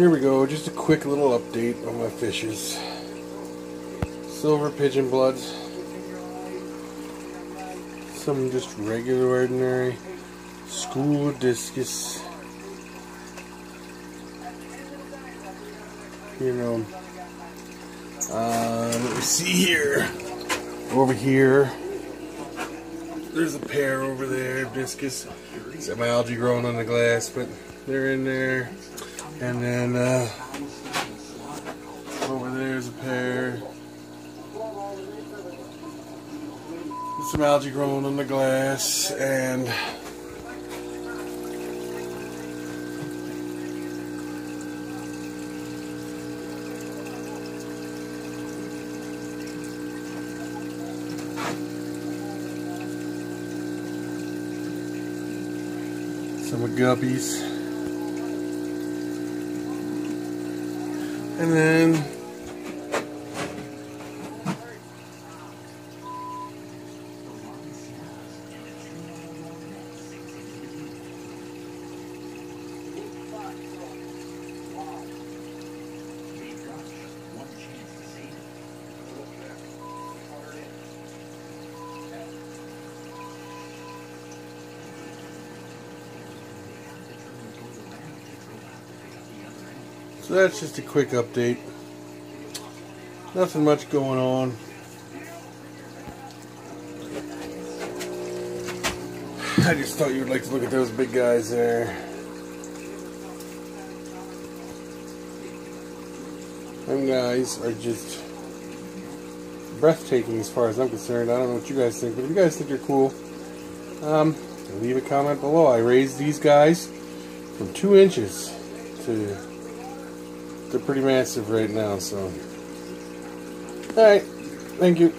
Here we go, just a quick little update on my fishes. Silver pigeon bloods. Some just regular ordinary. School discus. You know. Uh, let me see here. Over here. There's a pair over there, discus. Some algae growing on the glass, but they're in there. And then uh, over there's a pair. Some algae growing on the glass and some guppies. And then So that's just a quick update. Nothing much going on. I just thought you would like to look at those big guys there. Them guys are just breathtaking as far as I'm concerned. I don't know what you guys think, but if you guys think they're cool, um, leave a comment below. I raised these guys from two inches to they're pretty massive right now, so. Alright, thank you.